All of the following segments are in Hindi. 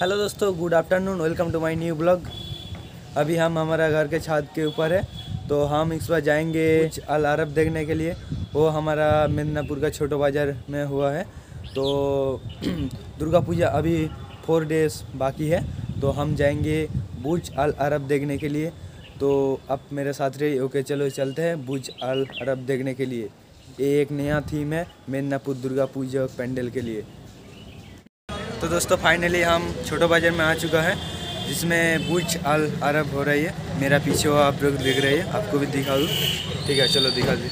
हेलो दोस्तों good afternoon welcome to my new blog. अभी हम हमारा घर के छत के ऊपर है तो हम इस बार जाएँगे अल अरब देखने के लिए। वो हमारा मिदनापुर का छोटो बाज़ार में हुआ है तो दुर्गा पूजा अभी फोर डेज़ बाकी है तो हम जाएँगे बुज अल अरब देखने के लिए। तो अब मेरे साथ रही ओके चलो चलते हैं बुज अल अरब देखने के लिए। ये एक नया थीम है मिदनापुर दुर्गा पूजा पेंडल के लिए। तो दोस्तों फाइनली हम छोटो बाज़ार में आ चुका है, जिसमें बुज अल अरब हो रही है। मेरा पीछे हो आप लोग देख रहे हैं, आपको भी दिखा दूँ। ठीक है, चलो दिखा दी।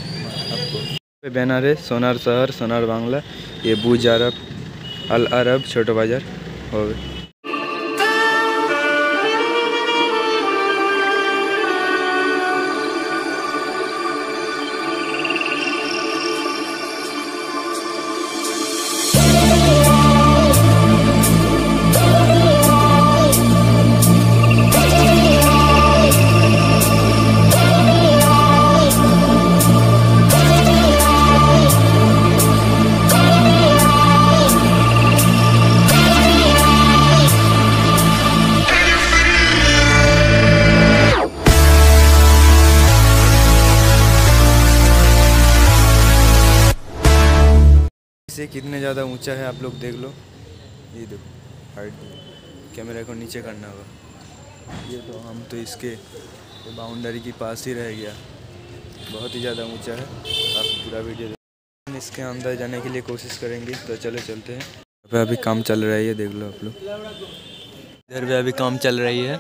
आपको। बैनर है, सोनार शहर, सोनार बांग्ला, ये बुज अरब, अल अरब छोटो बाज़ार हो गए इसे कितने ज़्यादा ऊँचा है आप लोग देख लो। ये देखो हाइट कैमरे को नीचे करना होगा। ये तो हम तो इसके बाउंड्री के पास ही रह गया। बहुत ही ज़्यादा ऊँचा है। आप पूरा वीडियो हम इसके अंदर जाने के लिए कोशिश करेंगे। तो चलो चलते हैं। पे अभी काम चल रहा है, ये देख लो आप लोग। इधर भी अभी काम चल रही है।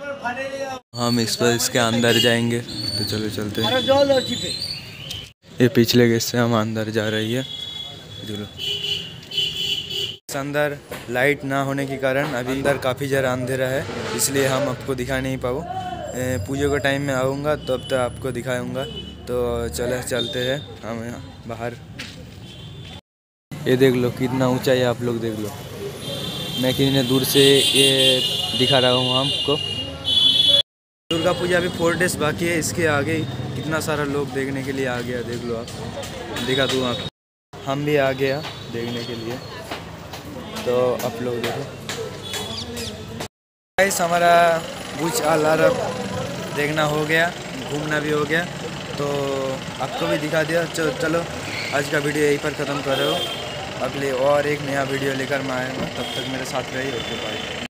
हम इस पर इसके अंदर जाएँगे। तो चलो चलते हैं। ये पिछले गेट से हम अंदर जा रही है। अंदर लाइट ना होने के कारण अभी अंदर काफ़ी ज़्यादा अंधेरा है, इसलिए हम आपको दिखा नहीं पाओ। पूजा का टाइम में आऊँगा तो अब तक आपको दिखाऊँगा। तो चले, चलते हैं, हम यहाँ बाहर। ये देख लो, कितना ऊँचा है, आप लोग देख लो। मैं कितने दूर से ये दिखा रहा हूँ आपको। दुर्गा पूजा अभी फोर डेज़ बाकी है, इसके आगे कितना सारा लोग देखने के लिए आ गया, देख लो आप। दिखा दूँ आप हम भी आ गया। देखने के लिए। तो आप लोग देखो। गाइस हमारा बुज अल अरब देखना हो गया, घूमना भी हो गया। तो आपको भी दिखा दिया। चलो चलो, आज का वीडियो यहीं पर ख़त्म कर रहे हो। अगले और एक नया वीडियो लेकर मैं आया हूँ। तब तक मेरे साथ रही ओके बाय